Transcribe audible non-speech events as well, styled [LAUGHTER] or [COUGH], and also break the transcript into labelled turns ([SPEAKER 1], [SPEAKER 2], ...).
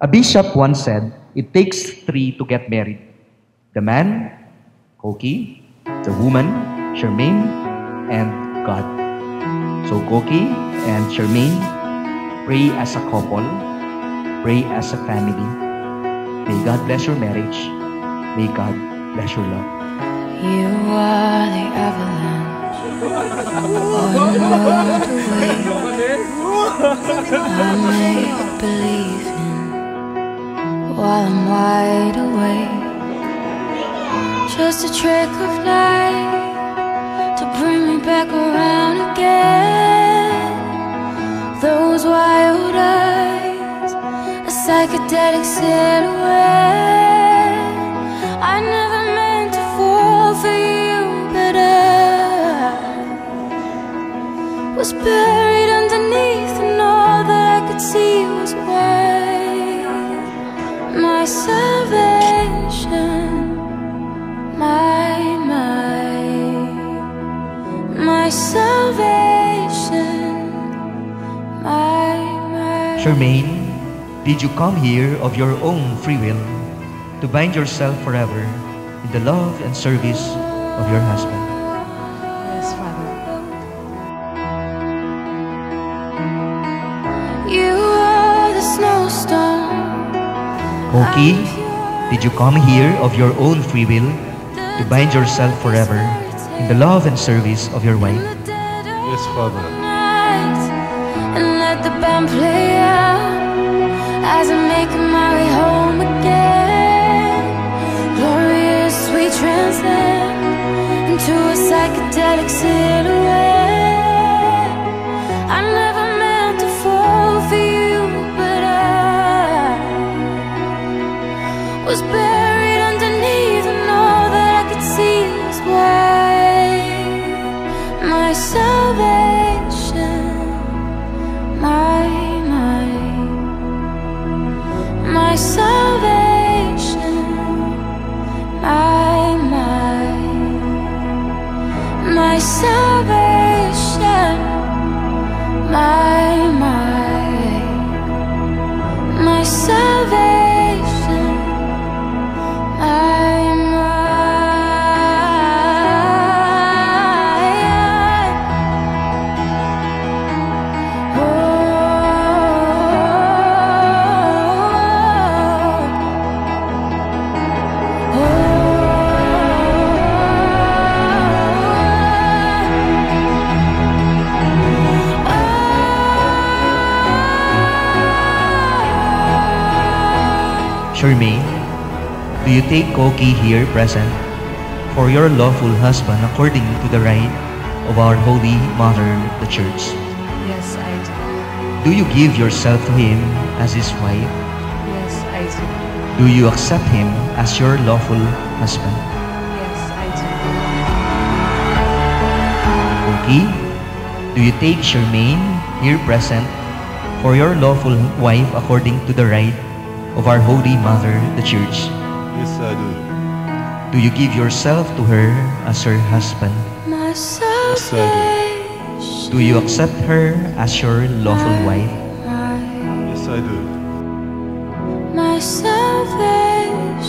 [SPEAKER 1] A bishop once said, it takes three to get married. The man, Koki, the woman, Charmaine, and God. So Koki and Charmaine pray as a couple, pray as a family. May God bless your marriage. May God bless your love.
[SPEAKER 2] You are the avalanche [LAUGHS] world away I believe While I'm wide awake Just a trick of light To bring me back around again Those wild eyes A psychedelic silhouette I never meant to fall for you, but I was buried underneath, and all that I could see was white. My salvation, my, my, my salvation, my, my.
[SPEAKER 1] Charmaine, did you come here of your own free will to bind yourself forever in the love and service of your husband? Koki, did you come here of your own free will to bind yourself forever in the love and service of your wife?
[SPEAKER 3] Yes, Father.
[SPEAKER 2] And let the band play out as I make my way home again. Glorious, we transcend into a psychedelic silhouette. Was buried underneath, and all that I could see was white. My salvation, my, my, my salvation,
[SPEAKER 1] Charmaine, do you take Koki here present for your lawful husband according to the rite of our Holy Mother, the Church?
[SPEAKER 4] Yes, I do.
[SPEAKER 1] Do you give yourself to him as his wife?
[SPEAKER 4] Yes, I do.
[SPEAKER 1] Do you accept him as your lawful husband?
[SPEAKER 4] Yes, I do.
[SPEAKER 1] Koki, do you take Charmaine here present for your lawful wife according to the rite of our Holy Mother, the Church?
[SPEAKER 3] Yes, I do.
[SPEAKER 1] Do you give yourself to her as her husband?
[SPEAKER 2] My
[SPEAKER 3] I
[SPEAKER 2] salvation,
[SPEAKER 1] Do you accept her as your lawful wife?
[SPEAKER 3] Yes, I do.
[SPEAKER 2] my salvation,